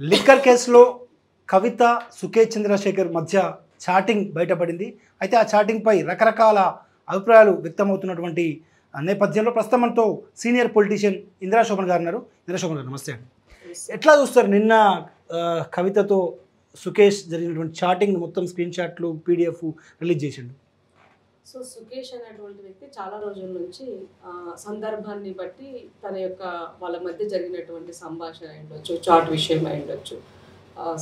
Liquor కేసులో కవిత సుకేష్ చంద్రశేఖర్ మధ్య chatting బయటపడింది. అయితే ఆ చాటింగ్పై రకరకాల అభిప్రాయాలు వ్యక్తమవుతున్నటువంటి నేపథ్యంలో ప్రస్తుతం మనతో సీనియర్ పొలిటీషియన్ ఇందిరా శోభన్ గారు ఉన్నారు. ఇందిరా శోభన్ గారు నమస్తే అండి. ఎట్లా చూస్తారు నిన్న కవితతో సుకేష్ జరిగినటువంటి చాటింగ్ మొత్తం స్క్రీన్ షాట్లు పీడిఎఫ్ రిలీజ్ చేసిండు? సో సుకేష్ అనేటువంటి వ్యక్తి చాలా రోజుల నుంచి ఆ, సందర్భాన్ని బట్టి తన యొక్క వాళ్ళ మధ్య జరిగినటువంటి సంభాషణ అయి ఉండొచ్చు చాట్ విషయం అయి ఉండొచ్చు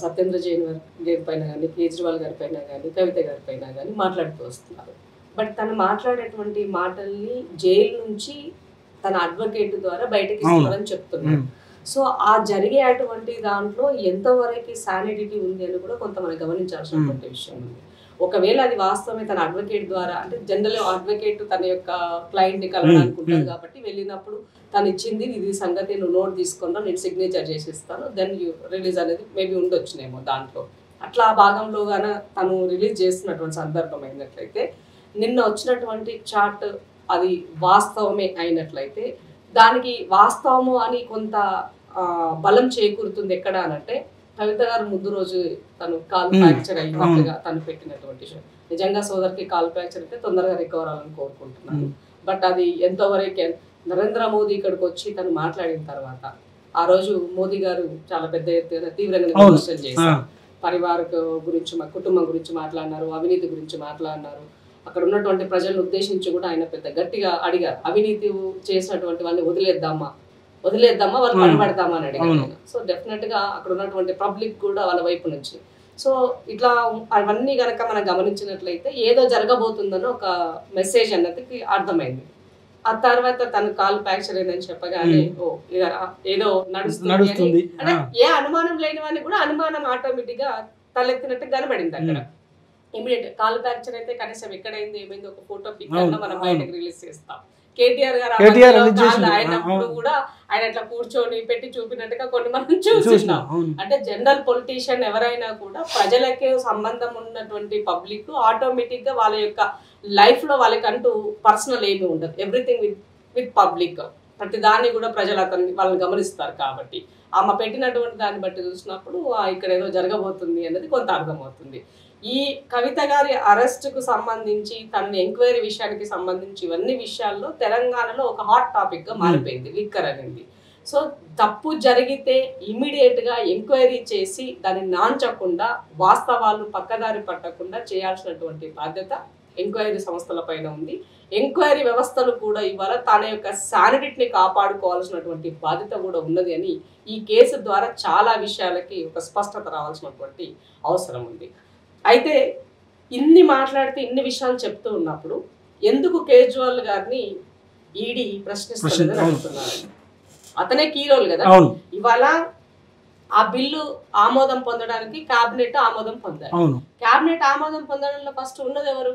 సత్యేంద్ర జైన్ గారి పైన కానీ కేజ్రీవాల్ గారి పైన కానీ కవిత గారి పైన కానీ మాట్లాడుతూ వస్తున్నారు. బట్ తను మాట్లాడేటువంటి మాటల్ని జైలు నుంచి తన అడ్వకేట్ ద్వారా బయటకి. ఇస్తున్నారని చెప్తున్నారు. సో ఆ జరిగే అటువంటి దాంట్లో ఎంతవరకు శానిడిటీ ఉంది అని కూడా కొంత మనం గమనించాల్సినటువంటి విషయం ఉంది. ఒకవేళ అది వాస్తవమే తన అడ్వకేట్ ద్వారా అంటే జనరల్ అడ్వకేట్ తన యొక్క క్లయింట్ని Hmm. కాబట్టి వెళ్ళినప్పుడు తను ఇచ్చింది ఇది సంగతి నువ్వు నోట్ తీసుకున్నా నేను సిగ్నేచర్ చేసి ఇస్తాను దెన్ యూ రిలీజ్ అనేది మేబీ ఉండొచ్చునేమో దాంట్లో అట్లా ఆ భాగంలో గాన తను రిలీజ్ చేస్తున్నటువంటి సందర్భం అయినట్లయితే నిన్న వచ్చినటువంటి చార్ట్ అది వాస్తవమే అయినట్లయితే దానికి వాస్తవము అని కొంత బలం చేకూరుతుంది ఎక్కడ అనంటే కవిత గారు ముందు రోజు తను కాల్. ఫ్రాక్చర్ అయినట్టుగా తను పెట్టినటువంటి విషయం నిజంగా సోదరికి కాల్ ఫ్రాక్చర్ అయితే తొందరగా రికవర్ అవ్వాలని కోరుకుంటున్నాను. బట్ అది ఎంతవరకు నరేంద్ర మోదీ ఇక్కడికి వచ్చి తను మాట్లాడిన తర్వాత ఆ రోజు మోదీ గారు చాలా పెద్ద ఎత్తున తీవ్రంగా. విమర్శలు చేశారు. పరివార గురించి మా కుటుంబం గురించి మాట్లాడినారు అవినీతి గురించి మాట్లాడినారు. అక్కడ ఉన్నటువంటి ప్రజలను ఉద్దేశించి కూడా ఆయన పెద్ద గట్టిగా అడిగారు. అవినీతి చేసినటువంటి వాళ్ళని వదిలేద్దామా? వదిలేద్దామా? వాళ్ళు. పనిపడదామా అని అడిగారు. సో డెఫినెట్గా అక్కడ ఉన్నటువంటి పబ్లిక్ కూడా వాళ్ళ వైపు నుంచి. సో ఇట్లా అవన్నీ గనక మనం గమనించినట్లయితే ఏదో జరగబోతుందని ఒక మెసేజ్ అన్నది అర్థమైంది. ఆ తర్వాత తను కాల్ ఫ్రాక్చర్ అయిందని చెప్పగానే ఓ ఏదో నడుస్తుంది అంటే. ఏ అనుమానం లేని వాడిని కూడా అనుమానం ఆటోమేటిక్గా తలెత్తినట్టు కనబడింది అక్కడ. ఇమీడియట్ కాల్ ఫ్రాక్చర్ అయితే కనీసం ఎక్కడైంది ఏమైంది ఒక ఫోటో పిక్ అన్న మనం. బయటకు రిలీజ్ చేస్తాం. కేటీఆర్ గారు. అయినప్పుడు. కూడా ఆయన అట్లా కూర్చొని పెట్టి చూపినట్టుగా కొన్ని మనం చూసిన. అంటే జనరల్ పొలిటీషియన్ ఎవరైనా కూడా ప్రజలకే సంబంధం ఉన్నటువంటి పబ్లిక్ ఆటోమేటిక్గా వాళ్ళ యొక్క లైఫ్లో వాళ్ళకంటూ పర్సనల్ ఏమీ ఉండదు. Everything with with public. ప్రతి దాన్ని కూడా ప్రజలు అతన్ని వాళ్ళని గమనిస్తారు కాబట్టి. ఆమె పెట్టినటువంటి దాన్ని బట్టి చూసినప్పుడు ఇక్కడ ఏదో జరగబోతుంది అనేది కొంత అర్థమవుతుంది. ఈ కవిత గారి అరెస్ట్కు సంబంధించి తన ఎంక్వైరీ విషయానికి సంబంధించి ఇవన్నీ విషయాల్లో తెలంగాణలో ఒక హాట్ టాపిక్గా మారిపోయింది లిక్కర్ అనేది. సో తప్పు జరిగితే ఇమ్మీడియట్గా ఎంక్వైరీ చేసి దాన్ని నాంచకుండా వాస్తవాలు పక్కదారి పట్టకుండా చేయాల్సినటువంటి బాధ్యత ఎంక్వైరీ సంస్థల పైన ఉంది. ఎంక్వైరీ వ్యవస్థలు కూడా ఇవాళ తన యొక్క శానిటీని కాపాడుకోవాల్సినటువంటి బాధ్యత కూడా ఉన్నది అని ఈ కేసు ద్వారా చాలా విషయాలకి ఒక స్పష్టత రావాల్సినటువంటి అవసరం ఉంది. అయితే ఇన్ని మాట్లాడితే ఇన్ని విషయాలు చెప్తూ ఉన్నప్పుడు ఎందుకు కేజ్రీవాల్ గారిని ఈడీ ప్రశ్నిస్తుందని ప్రశ్న- అవును. అడుగుతున్నారు అతనే కీ రోల్ కదా ఇవాళ ఆ బిల్లు ఆమోదం పొందడానికి కేబినెట్ ఆమోదం పొందారు కేబినెట్ ఆమోదం పొందడంలో ఫస్ట్ ఉన్నది ఎవరు?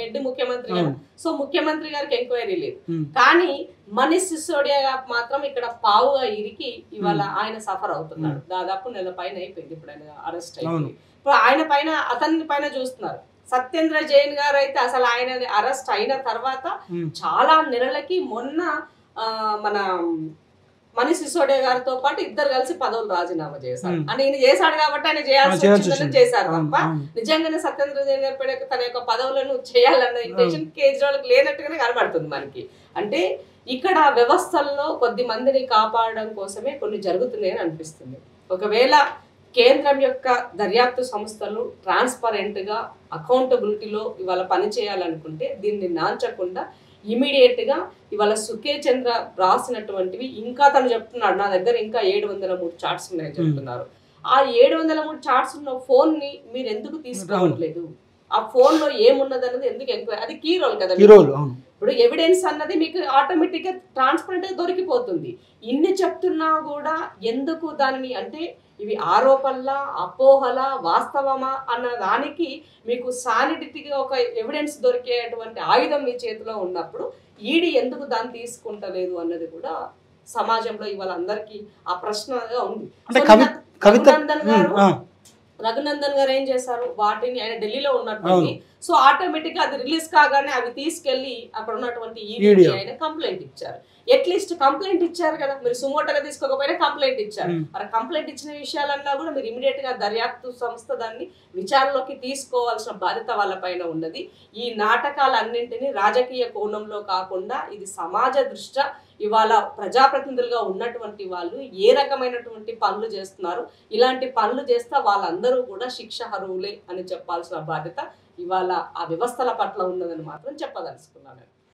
హెడ్ ముఖ్యమంత్రి అవును. సో ముఖ్యమంత్రి గారికి ఎంక్వైరీ లేదు. కానీ మనీష్ సిసోడియా గారు మాత్రం ఇక్కడ పావుగా ఇరికి ఇవాళ ఆయన సఫర్ అవుతున్నాడు దాదాపు నెల పైన అయిపోయింది ఇప్పుడు ఆయన అరెస్ట్. అయిపోయింది ఇప్పుడు ఆయన పైన అతని పైన చూస్తున్నారు సత్యేంద్ర జైన్ గారు అయితే అసలు ఆయన అరెస్ట్ అయిన తర్వాత. చాలా నెలలకి మొన్న ఆ, మన మనీష్ సిసోడియా గారితో పాటు ఇద్దరు కలిసి పదవులు రాజీనామా చేశారు. అని ఈయన చేశాడు కాబట్టి ఆయన చేయాల్సి వచ్చిందని. చేశారు తప్ప. నిజంగానే సత్యేంద్ర జైన్ తన యొక్క పదవులను చేయాలన్న ఇంటెన్షన్ కేజ్రీవాల్కి లేనట్టుగానే కనబడుతుంది మనకి అంటే ఇక్కడ వ్యవస్థల్లో కొద్ది మందిని కాపాడడం కోసమే కొన్ని జరుగుతున్నాయని అనిపిస్తుంది ఒకవేళ కేంద్రం యొక్క దర్యాప్తు సంస్థలు ట్రాన్స్పరెంట్గా అకౌంటబిలిటీలో ఇవాళ పని చేయాలనుకుంటే దీన్ని నాంచకుండా ఇమీడియట్గా ఇవాళ సుకే చంద్ర రాసినటువంటివి ఇంకా తను చెప్తున్నాడు. నా దగ్గర ఇంకా ఏడు వందల మూడు చార్ట్స్ ఉన్నాయని చెప్తున్నారు. ఆ ఏడు వందల మూడు చార్ట్స్ ఉన్న ఫోన్ని మీరు ఎందుకు తీసుకోవట్లేదు? ఆ ఫోన్లో ఏమున్నది అన్నది ఎందుకు ఎంక్వైరీ అది కీ రోల్ కదా ఇప్పుడు ఎవిడెన్స్ అన్నది మీకు ఆటోమేటిక్గా ట్రాన్స్పరెంట్గా దొరికిపోతుంది. ఇన్ని చెప్తున్నా కూడా ఎందుకు దానిని అంటే ఇవి ఆరోపణల అపోహల వాస్తవమా అన్న దానికి మీకు సానిటీగా ఒక ఎవిడెన్స్ దొరికేటువంటి ఆయుధం మీ చేతిలో ఉన్నప్పుడు ఈడీ ఎందుకు దాన్ని తీసుకుంటలేదు అన్నది కూడా సమాజంలో ఇవాళ అందరికీ ఆ ప్రశ్నగా ఉంది. కవిత రఘునందన్ గారు ఏం చేశారు వాటిని ఆయన ఢిల్లీలో ఉన్నట్టుంది అవును. సో ఆటోమేటిక్గా అది రిలీజ్ కాగానే అవి తీసుకెళ్ళి అక్కడ ఉన్నటువంటి. ఈడీ ఆయన కంప్లైంట్ ఇచ్చారు అట్లీస్ట్ కంప్లైంట్ ఇచ్చారు కదా మీరు సుమోటోగా తీసుకోకపోయినా కంప్లైంట్ ఇచ్చారు. మరి కంప్లైంట్ ఇచ్చిన విషయాలన్నా కూడా మీరు ఇమీడియట్గా దర్యాప్తు సంస్థ దాన్ని విచారణలోకి తీసుకోవాల్సిన బాధ్యత వాళ్ళపైన ఉన్నది ఈ నాటకాలన్నింటినీ రాజకీయ కోణంలో కాకుండా ఇది సమాజ దృష్ట్యా ఇవాళ ప్రజాప్రతినిధులుగా ఉన్నటువంటి వాళ్ళు ఏ రకమైనటువంటి పనులు చేస్తున్నారు? ఇలాంటి పనులు చేస్తే వాళ్ళందరూ కూడా శిక్ష అర్హులే అని చెప్పాల్సిన బాధ్యత ఇవాళ ఆ వ్యవస్థల పట్ల ఉన్నదని మాత్రం చెప్పదలుచుకున్నాను.